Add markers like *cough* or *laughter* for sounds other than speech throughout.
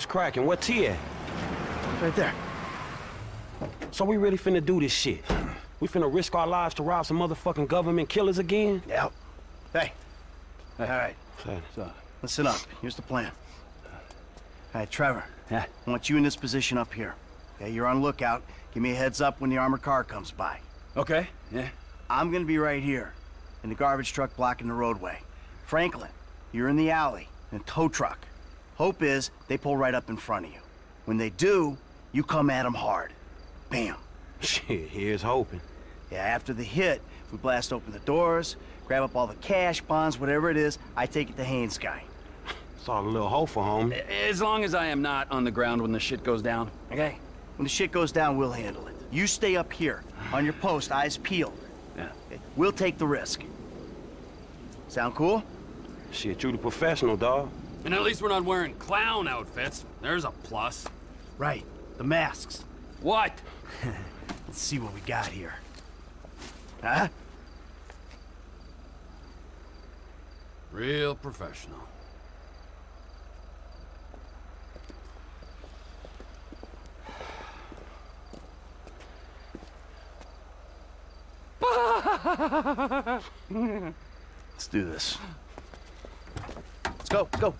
What's cracking? What T at? right there. So we really finna do this shit? We finna risk our lives to rob some motherfucking government killers again? Yep. Hey. All right. So, listen up. Here's the plan. All right, Trevor. Yeah. I want you in this position up here. Okay, you're on lookout. Give me a heads up when the armored car comes by. Okay. Yeah. I'm gonna be right here, in the garbage truck blocking the roadway. Franklin, you're in the alley, in a tow truck. Hope is they pull right up in front of you. When they do, you come at them hard. Bam. Shit, here's hoping. Yeah, after the hit, we blast open the doors, grab up all the cash, bonds, whatever it is, I take it to Haines guy. Saw a little hopeful, homie. As long as I am not on the ground when the shit goes down. Okay? When the shit goes down, we'll handle it. You stay up here, on your post, eyes peeled. Yeah. Okay? We'll take the risk. Sound cool? Shit, you the professional, dog. And at least we're not wearing clown outfits. There's a plus. Right. The masks. What? *laughs* Let's see what we got here. Huh? Real professional. *laughs* Let's do this. Go, let's go.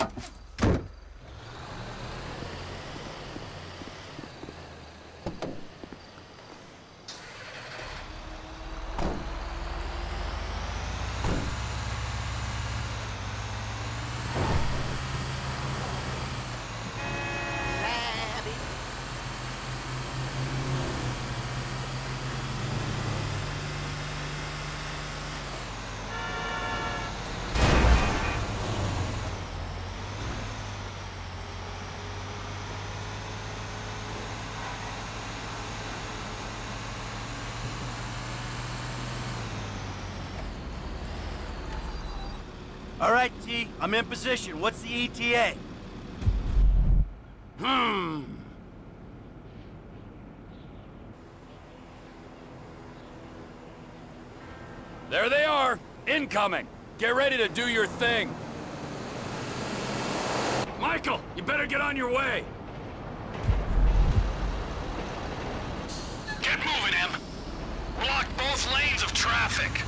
All right, T, I'm in position. What's the ETA? Hmm. There they are. Incoming. Get ready to do your thing. Michael, you better get on your way. Get moving, Em. Block both lanes of traffic.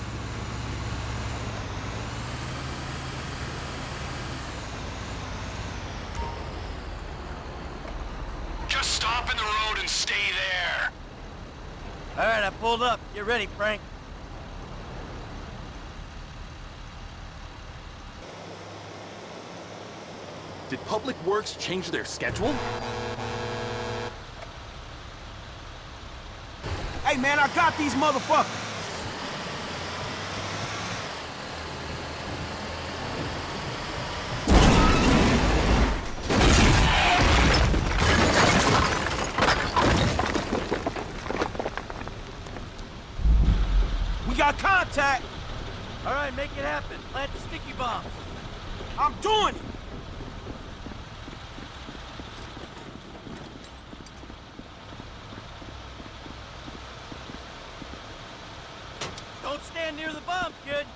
Just stop in the road and stay there. All right, I pulled up. Get ready, Frank. Did Public Works change their schedule? Hey, man, I got these motherfuckers. We contact. All right, make it happen. Plant the sticky bombs. I'm doing it. Don't stand near the bomb, kid.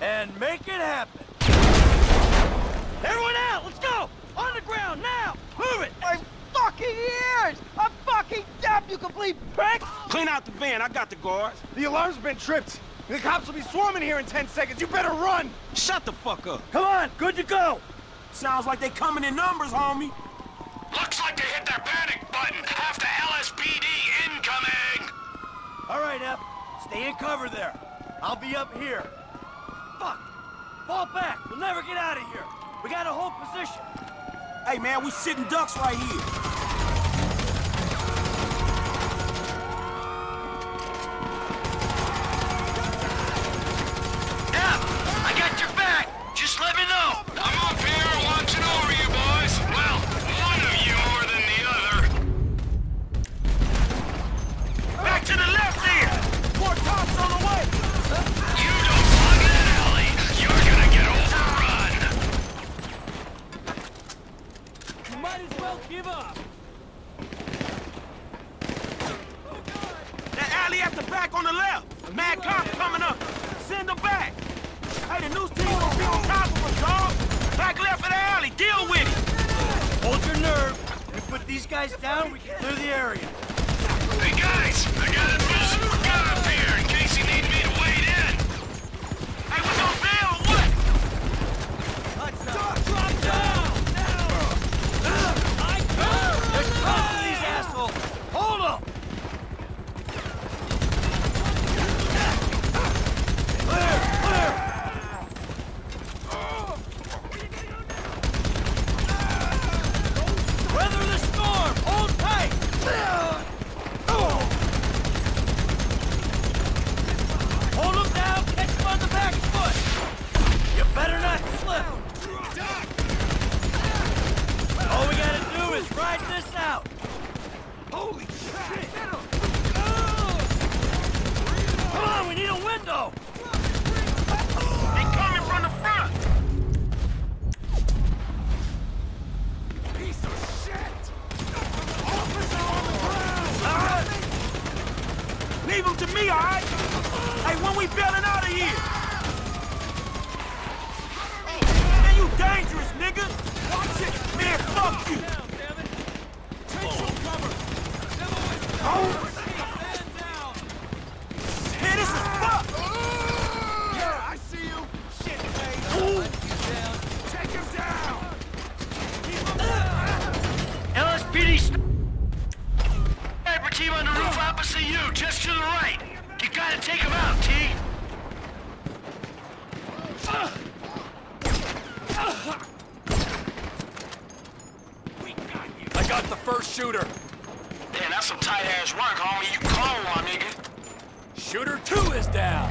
And make it happen. Everyone out! Let's go! On the ground, now! Move it! My fucking ears! I'm fucking deaf, you complete prick! Clean out the van. I got the guards. The alarm's been tripped. The cops will be swarming here in 10 seconds. You better run! Shut the fuck up. Come on, good to go! Sounds like they coming in numbers, homie. Looks like they hit their panic button. Half the LSPD incoming. All right, F. Stay in cover there. I'll be up here. Fuck! Fall back! We'll never get out of here! We gotta hold position! Hey, man, we sitting ducks right here. these guys down, we can clear the area. Hey guys, I got it. Shooter! Damn, that's some tight-ass work, homie. You cold, my nigga. Shooter 2 is down!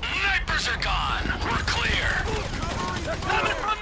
Snipers are gone! We're clear! They're coming from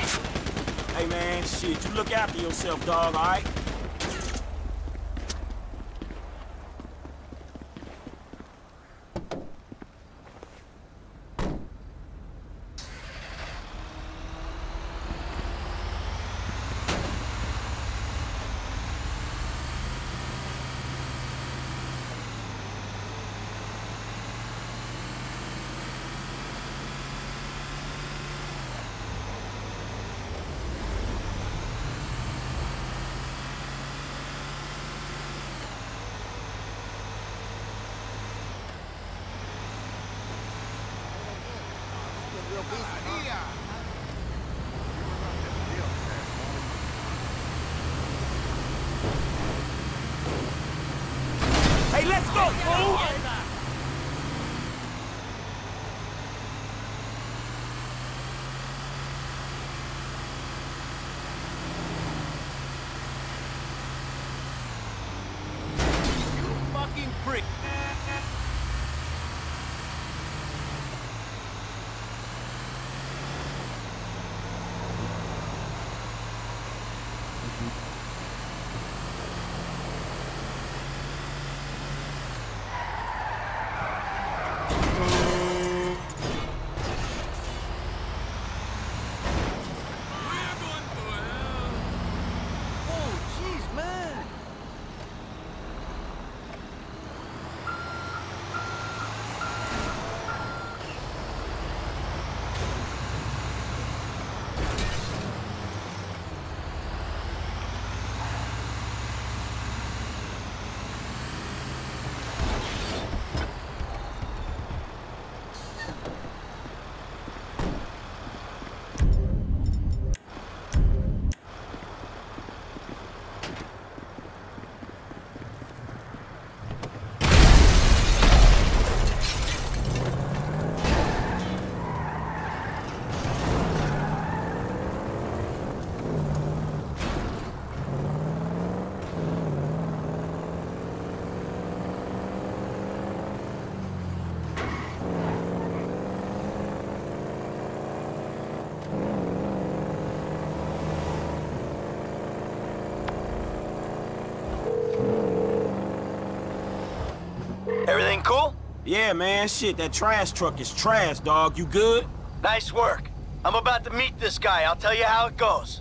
Hey man, shit, you look after yourself, dog, alright? Yeah, man, shit, that trash truck is trash, dog. You good? Nice work. I'm about to meet this guy. I'll tell you how it goes.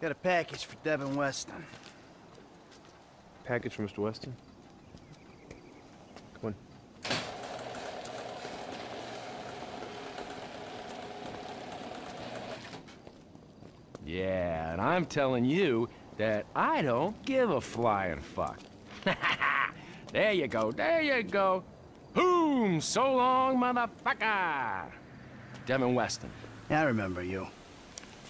Got a package for Devin Weston. Package for Mr. Weston. Come on. Yeah, and I'm telling you that I don't give a flying fuck. *laughs* there you go, there you go. Boom! So long, motherfucker! Devin Weston. Yeah, I remember you.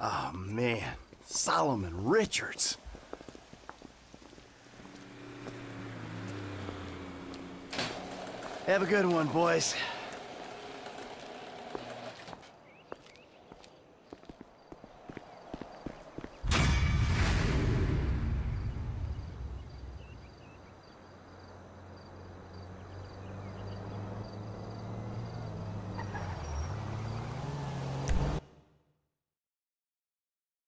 Oh, man. Solomon Richards. Have a good one, boys.